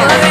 Sorry.